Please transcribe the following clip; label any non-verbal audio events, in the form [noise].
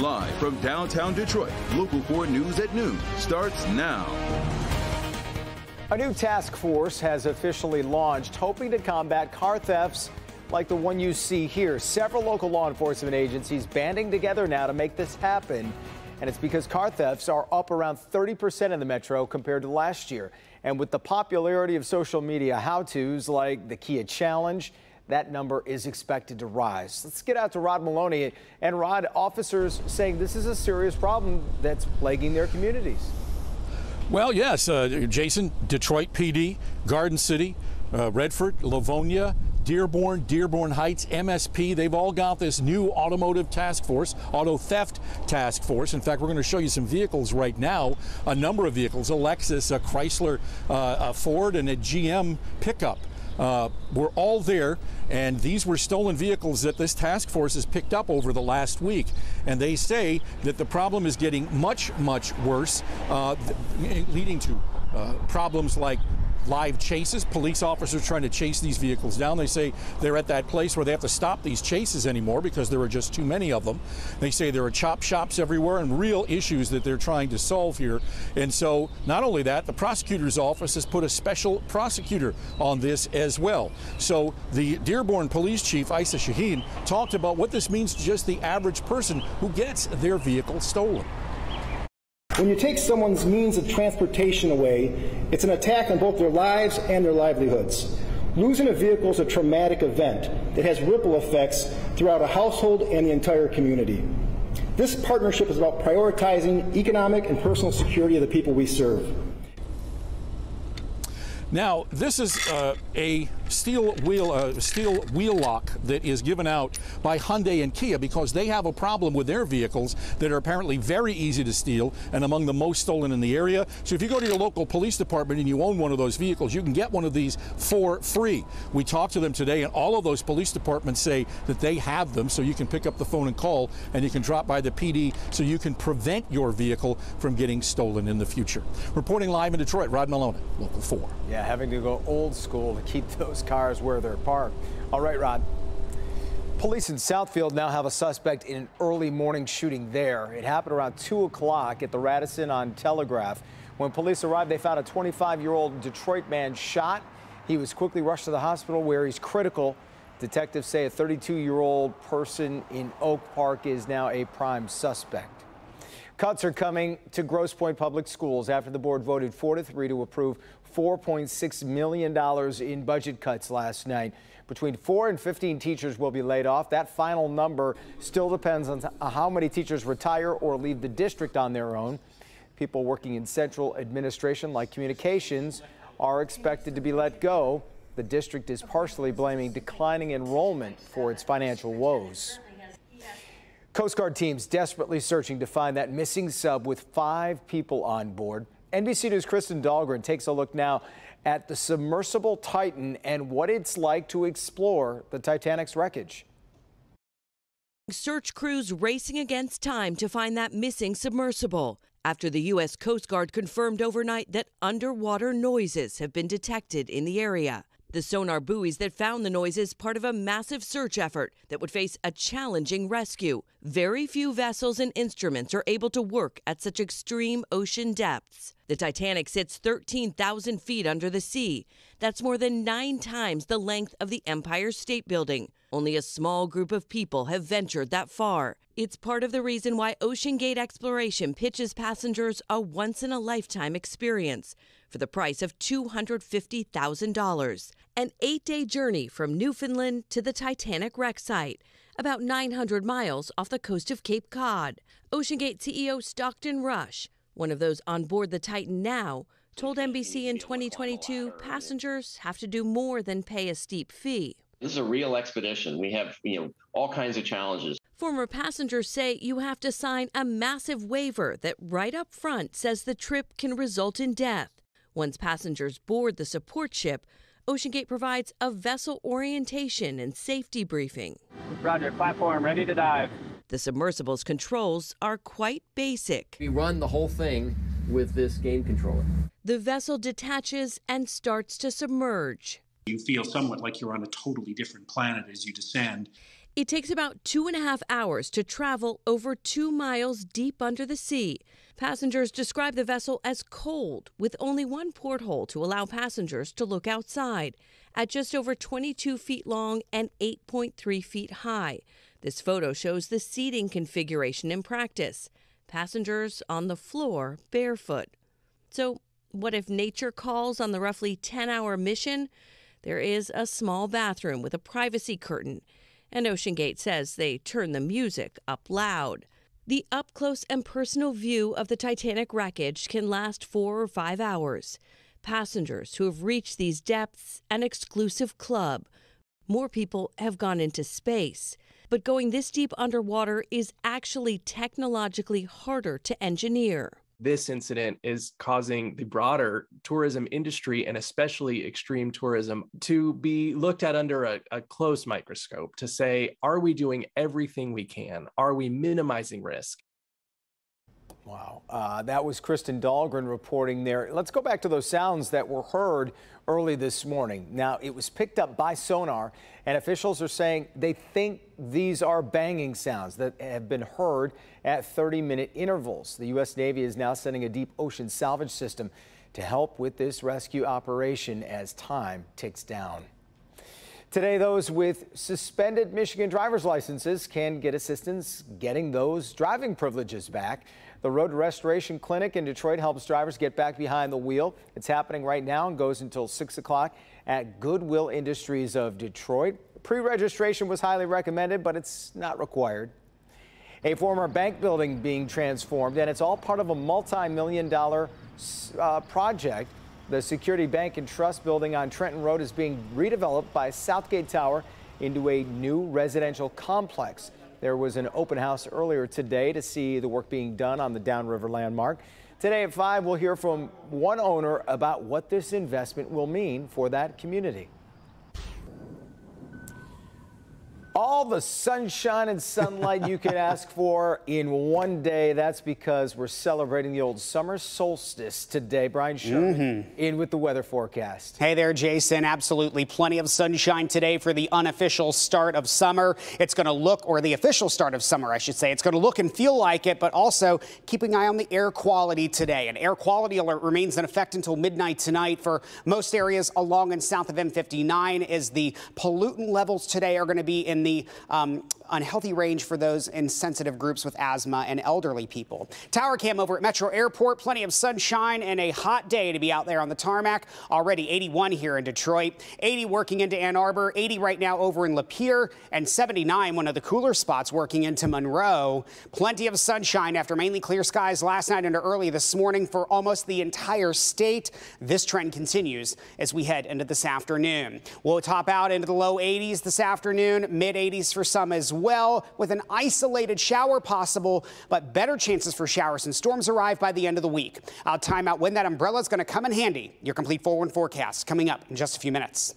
Live from downtown Detroit, Local 4 News at noon starts now. A new task force has officially launched, hoping to combat car thefts like the one you see here. Several local law enforcement agencies banding together now to make this happen. And it's because car thefts are up around 30% in the metro compared to last year. And with the popularity of social media how to's like the Kia Challenge, that number is expected to rise. Let's get out to Rod Meloni. And Rod, officers saying this is a serious problem that's plaguing their communities. Well, yes, uh, Jason, Detroit PD, Garden City, uh, Redford, Livonia, Dearborn, Dearborn Heights, MSP, they've all got this new automotive task force, auto theft task force. In fact, we're going to show you some vehicles right now, a number of vehicles, a Lexus, a Chrysler, uh, a Ford, and a GM pickup uh, were all there, and these were stolen vehicles that this task force has picked up over the last week. And they say that the problem is getting much, much worse, uh, leading to uh, problems like live chases. Police officers trying to chase these vehicles down. They say they're at that place where they have to stop these chases anymore because there are just too many of them. They say there are chop shops everywhere and real issues that they're trying to solve here. And so, not only that, the prosecutor's office has put a special prosecutor on this as well. So, the Dearborn police chief, Issa Shahin, talked about what this means to just the average person who gets their vehicle stolen. When you take someone's means of transportation away, it's an attack on both their lives and their livelihoods. Losing a vehicle is a traumatic event that has ripple effects throughout a household and the entire community. This partnership is about prioritizing economic and personal security of the people we serve. Now, this is uh, a steel wheel uh, steel wheel lock that is given out by Hyundai and Kia because they have a problem with their vehicles that are apparently very easy to steal and among the most stolen in the area. So if you go to your local police department and you own one of those vehicles, you can get one of these for free. We talked to them today and all of those police departments say that they have them so you can pick up the phone and call and you can drop by the PD so you can prevent your vehicle from getting stolen in the future. Reporting live in Detroit, Rod Meloni, Local 4. Yeah. Yeah, having to go old school to keep those cars where they're parked. All right, Rod. Police in Southfield now have a suspect in an early morning shooting there. It happened around 2 o'clock at the Radisson on Telegraph. When police arrived, they found a 25-year-old Detroit man shot. He was quickly rushed to the hospital where he's critical. Detectives say a 32-year-old person in Oak Park is now a prime suspect. Cuts are coming to Grosse Pointe Public Schools after the board voted 4 to 3 to approve $4.6 million in budget cuts last night. Between 4 and 15 teachers will be laid off. That final number still depends on how many teachers retire or leave the district on their own. People working in central administration like communications are expected to be let go. The district is partially blaming declining enrollment for its financial woes. Coast Guard teams desperately searching to find that missing sub with five people on board. NBC News' Kristen Dahlgren takes a look now at the submersible Titan and what it's like to explore the Titanic's wreckage. Search crews racing against time to find that missing submersible after the U.S. Coast Guard confirmed overnight that underwater noises have been detected in the area. The sonar buoys that found the noise is part of a massive search effort that would face a challenging rescue. Very few vessels and instruments are able to work at such extreme ocean depths. The Titanic sits 13,000 feet under the sea. That's more than nine times the length of the Empire State Building. Only a small group of people have ventured that far. It's part of the reason why OceanGate Exploration pitches passengers a once in a lifetime experience for the price of $250,000. An eight day journey from Newfoundland to the Titanic wreck site, about 900 miles off the coast of Cape Cod. OceanGate CEO Stockton Rush, one of those on board the Titan now, told NBC in 2022 passengers have to do more than pay a steep fee. This is a real expedition. We have, you know, all kinds of challenges. Former passengers say you have to sign a massive waiver that right up front says the trip can result in death. Once passengers board the support ship, OceanGate provides a vessel orientation and safety briefing. Roger, platform ready to dive. The submersible's controls are quite basic. We run the whole thing with this game controller. The vessel detaches and starts to submerge. You feel somewhat like you're on a totally different planet as you descend. It takes about two and a half hours to travel over two miles deep under the sea. Passengers describe the vessel as cold, with only one porthole to allow passengers to look outside. At just over 22 feet long and 8.3 feet high, this photo shows the seating configuration in practice. Passengers on the floor barefoot. So, what if nature calls on the roughly 10 hour mission? There is a small bathroom with a privacy curtain and OceanGate says they turn the music up loud. The up close and personal view of the Titanic wreckage can last four or five hours. Passengers who have reached these depths, an exclusive club. More people have gone into space. But going this deep underwater is actually technologically harder to engineer this incident is causing the broader tourism industry and especially extreme tourism to be looked at under a, a, close microscope to say, are we doing everything we can? Are we minimizing risk? Wow. Uh, that was Kristen Dahlgren reporting there. Let's go back to those sounds that were heard early this morning. Now, it was picked up by sonar, and officials are saying they think these are banging sounds that have been heard at 30 minute intervals. The U.S. Navy is now sending a deep ocean salvage system to help with this rescue operation as time ticks down. Today, those with suspended Michigan driver's licenses can get assistance getting those driving privileges back. The Road Restoration Clinic in Detroit helps drivers get back behind the wheel. It's happening right now and goes until 6 o'clock at Goodwill Industries of Detroit. Pre-registration was highly recommended, but it's not required. A former bank building being transformed, and it's all part of a multi-million dollar uh, project. The Security Bank and Trust building on Trenton Road is being redeveloped by Southgate Tower into a new residential complex. There was an open house earlier today to see the work being done on the downriver landmark. Today at 5, we'll hear from one owner about what this investment will mean for that community. All the sunshine and sunlight you could ask [laughs] for in one day. That's because we're celebrating the old summer solstice today. Brian Sherman mm -hmm. in with the weather forecast. Hey there, Jason. Absolutely plenty of sunshine today for the unofficial start of summer. It's going to look, or the official start of summer, I should say. It's going to look and feel like it, but also keeping an eye on the air quality today. An air quality alert remains in effect until midnight tonight for most areas along and south of M59 as the pollutant levels today are going to be in the the um, unhealthy range for those in sensitive groups with asthma and elderly people. Tower cam over at Metro Airport, plenty of sunshine and a hot day to be out there on the tarmac. Already 81 here in Detroit, 80 working into Ann Arbor, 80 right now over in Lapeer, and 79, one of the cooler spots working into Monroe. Plenty of sunshine after mainly clear skies last night and early this morning for almost the entire state. This trend continues as we head into this afternoon. We'll top out into the low 80s this afternoon, mid 80s for some as well, with an isolated shower possible, but better chances for showers and storms arrive by the end of the week. I'll time out when that umbrella is going to come in handy. Your complete forward forecast coming up in just a few minutes.